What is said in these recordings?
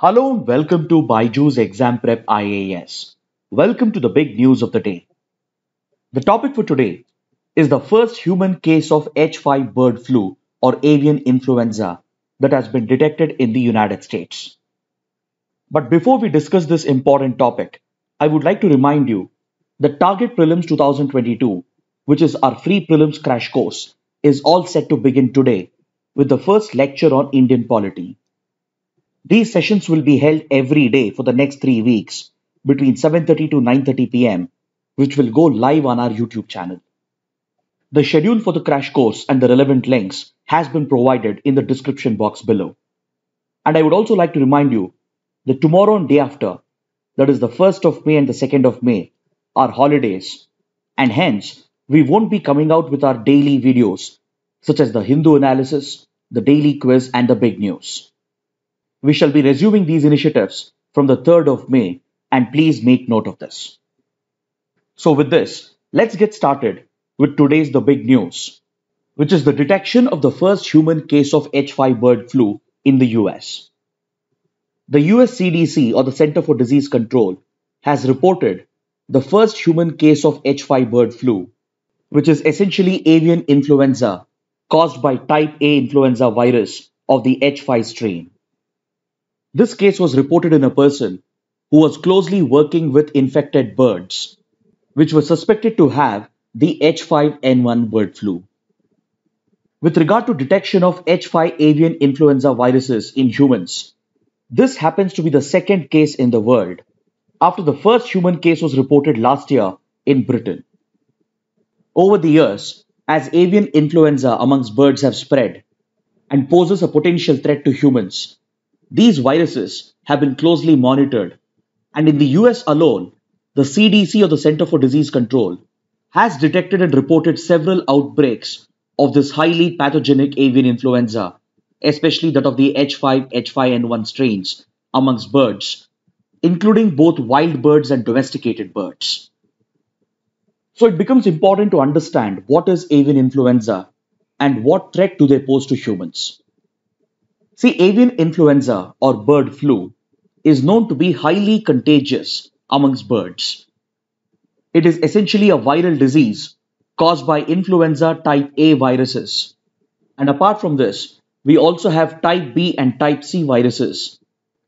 Hello and welcome to BYJU'S Exam Prep IAS. Welcome to the big news of the day. The topic for today is the first human case of H5 bird flu or avian influenza that has been detected in the United States. But before we discuss this important topic, I would like to remind you that Target Prelims 2022, which is our free prelims crash course, is all set to begin today with the first lecture on Indian polity. These sessions will be held every day for the next 3 weeks between 7:30 to 9:30 pm, which will go live on our YouTube channel. The schedule for the crash course and the relevant links has been provided in the description box below. And I would also like to remind you that tomorrow and day after, that is the 1st of May and the 2nd of May, are holidays, and hence we won't be coming out with our daily videos such as the Hindu analysis, the daily quiz, and the big news. We shall be resuming these initiatives from the 3rd of May, and please make note of this. So, with this, let's get started with today's the big news, which is the detection of the first human case of H5 bird flu in the US. The US CDC, or the Center for Disease Control, has reported the first human case of H5 bird flu, which is essentially avian influenza caused by type A influenza virus of the H5 strain. This case was reported in a person who was closely working with infected birds, which were suspected to have the H5N1 bird flu. With regard to detection of H5 avian influenza viruses in humans, this happens to be the second case in the world after the first human case was reported last year in Britain. Over the years, as avian influenza amongst birds have spread and poses a potential threat to humans, these viruses have been closely monitored, and in the US alone, the CDC or the Center for Disease Control has detected and reported several outbreaks of this highly pathogenic avian influenza, especially that of the H5, H5N1 strains amongst birds, including both wild birds and domesticated birds. So it becomes important to understand what is avian influenza and what threat do they pose to humans. See, avian influenza or bird flu is known to be highly contagious amongst birds. It is essentially a viral disease caused by influenza type A viruses. And apart from this, we also have type B and type C viruses,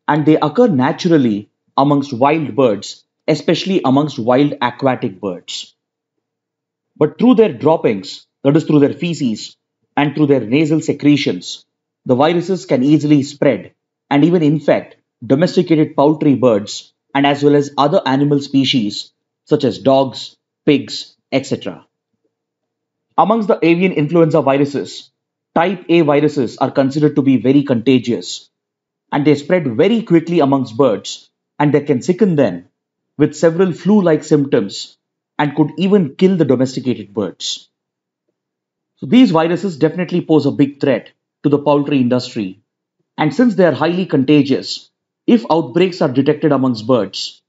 and they occur naturally amongst wild birds, especially amongst wild aquatic birds. But through their droppings, that is through their feces, and through their nasal secretions, the viruses can easily spread and even infect domesticated poultry birds and as well as other animal species such as dogs, pigs, etc. Amongst the avian influenza viruses, type A viruses are considered to be very contagious and they spread very quickly amongst birds and they can sicken them with several flu like symptoms and could even kill the domesticated birds. So these viruses definitely pose a big threat to the poultry industry. And since they are highly contagious, if outbreaks are detected amongst birds,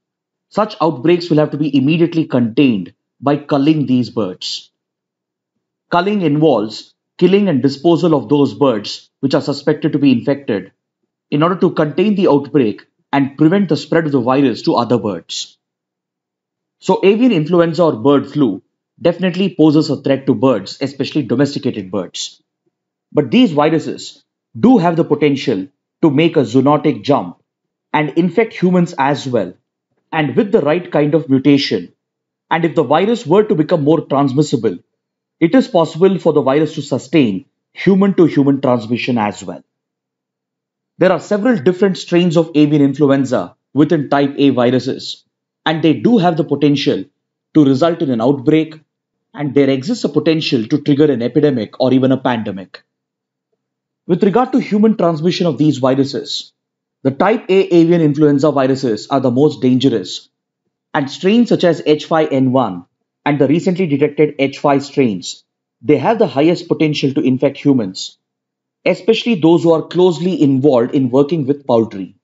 such outbreaks will have to be immediately contained by culling these birds. Culling involves killing and disposal of those birds which are suspected to be infected in order to contain the outbreak and prevent the spread of the virus to other birds. So, avian influenza or bird flu definitely poses a threat to birds, especially domesticated birds. But these viruses do have the potential to make a zoonotic jump and infect humans as well, and with the right kind of mutation. And if the virus were to become more transmissible, it is possible for the virus to sustain human to human transmission as well. There are several different strains of avian influenza within type A viruses, and they do have the potential to result in an outbreak, and there exists a potential to trigger an epidemic or even a pandemic. With regard to human transmission of these viruses, the type A avian influenza viruses are the most dangerous, and strains such as H5N1 and the recently detected H5 strains, they have the highest potential to infect humans, especially those who are closely involved in working with poultry.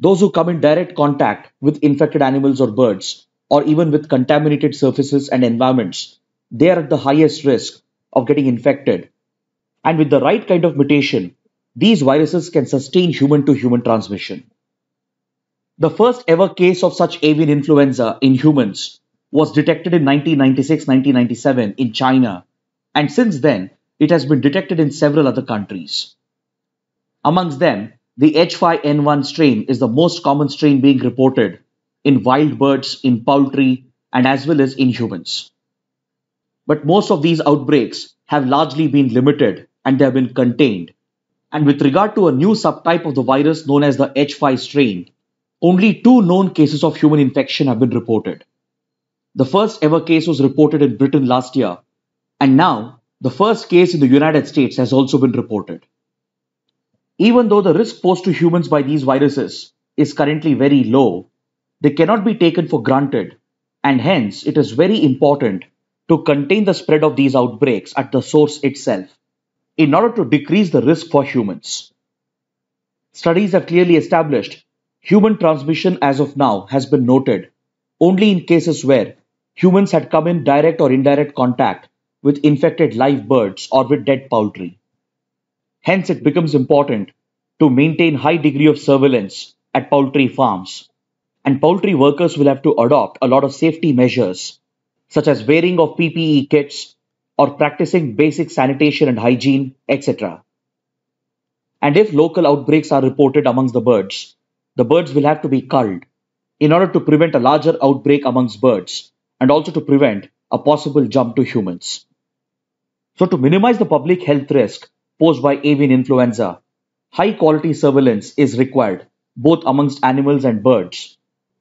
Those who come in direct contact with infected animals or birds, or even with contaminated surfaces and environments, they are at the highest risk of getting infected and with the right kind of mutation, these viruses can sustain human to human transmission. The first ever case of such avian influenza in humans was detected in 1996 1997 in China, and since then it has been detected in several other countries. Amongst them, the H5N1 strain is the most common strain being reported in wild birds, in poultry, and as well as in humans. But most of these outbreaks have largely been limited and they have been contained. And with regard to a new subtype of the virus known as the H5 strain, only two known cases of human infection have been reported. The first ever case was reported in Britain last year, and now the first case in the United States has also been reported. Even though the risk posed to humans by these viruses is currently very low, they cannot be taken for granted, and hence it is very important to contain the spread of these outbreaks at the source itself in order to decrease the risk for humans. Studies have clearly established Human transmission as of now has been noted only in cases where humans had come in direct or indirect contact with infected live birds or with dead poultry. Hence, it becomes important to maintain high degree of surveillance at poultry farms, and poultry workers will have to adopt a lot of safety measures such as wearing of PPE kits or practicing basic sanitation and hygiene, etc. And if local outbreaks are reported amongst the birds, the birds will have to be culled in order to prevent a larger outbreak amongst birds and also to prevent a possible jump to humans. So, to minimize the public health risk posed by avian influenza, high quality surveillance is required both amongst animals and birds,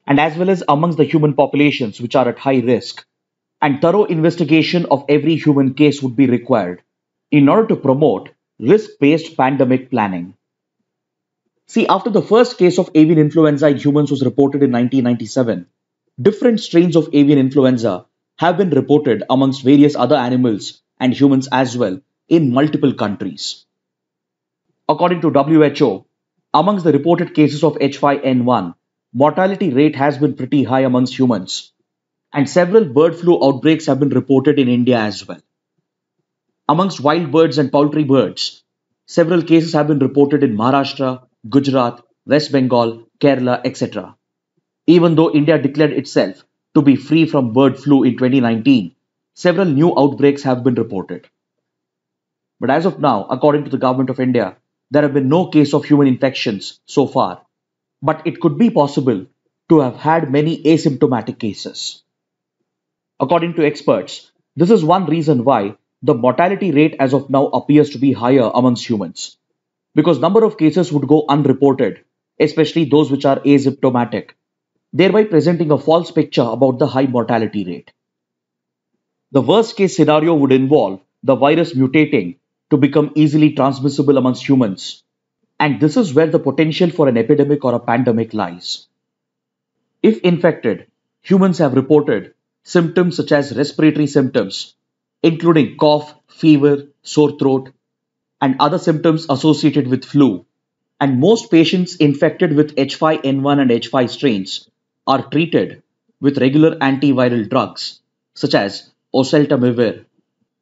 and as well as amongst the human populations which are at high risk. And thorough investigation of every human case would be required in order to promote risk based pandemic planning. See, after the first case of avian influenza in humans was reported in 1997, different strains of avian influenza have been reported amongst various other animals and humans as well in multiple countries. According to WHO, amongst the reported cases of H5N1, mortality rate has been pretty high amongst humans, and several bird flu outbreaks have been reported in India as well. Amongst wild birds and poultry birds, several cases have been reported in Maharashtra, Gujarat, West Bengal, Kerala, etc. Even though India declared itself to be free from bird flu in 2019, several new outbreaks have been reported. But as of now, according to the government of India, there have been no case of human infections so far. But it could be possible to have had many asymptomatic cases. According to experts, this is one reason why the mortality rate as of now appears to be higher amongst humans because number of cases would go unreported, especially those which are asymptomatic, thereby presenting a false picture about the high mortality rate. The worst case scenario would involve the virus mutating to become easily transmissible amongst humans, and this is where the potential for an epidemic or a pandemic lies. If infected, humans have reported symptoms such as respiratory symptoms, including cough, fever, sore throat, and other symptoms associated with flu, and most patients infected with H5N1 and H5 strains are treated with regular antiviral drugs such as oseltamivir,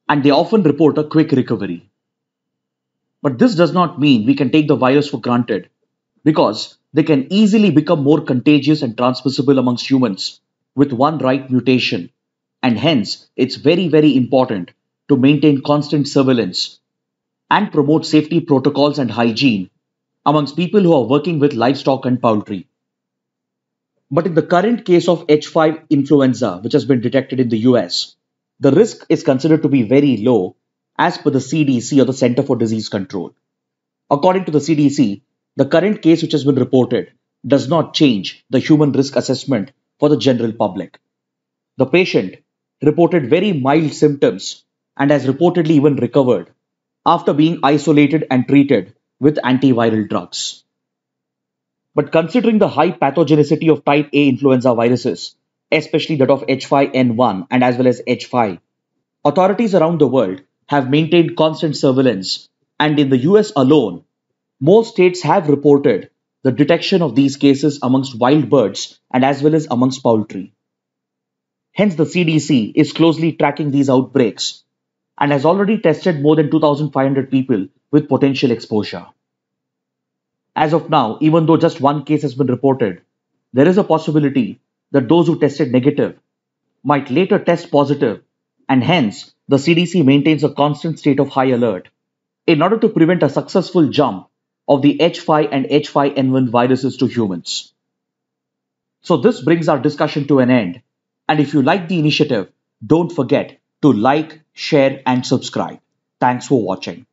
and they often report a quick recovery. But this does not mean we can take the virus for granted because they can easily become more contagious and transmissible amongst humans with one right mutation, and hence it's very, very important to maintain constant surveillance and promote safety protocols and hygiene amongst people who are working with livestock and poultry. But in the current case of H5 influenza, which has been detected in the US, the risk is considered to be very low as per the CDC or the Center for Disease Control. According to the CDC, the current case which has been reported does not change the human risk assessment for the general public. The patient reported very mild symptoms and has reportedly even recovered after being isolated and treated with antiviral drugs. But considering the high pathogenicity of type A influenza viruses, especially that of H5N1 and as well as H5, authorities around the world have maintained constant surveillance, and in the US alone, most states have reported the detection of these cases amongst wild birds and as well as amongst poultry. Hence, the CDC is closely tracking these outbreaks and has already tested more than 2,500 people with potential exposure. As of now, even though just one case has been reported, there is a possibility that those who tested negative might later test positive, and hence the CDC maintains a constant state of high alert in order to prevent a successful jump of the H5 and H5N1 viruses to humans. So this brings our discussion to an end. And if you like the initiative, don't forget to like, share and subscribe. Thanks for watching.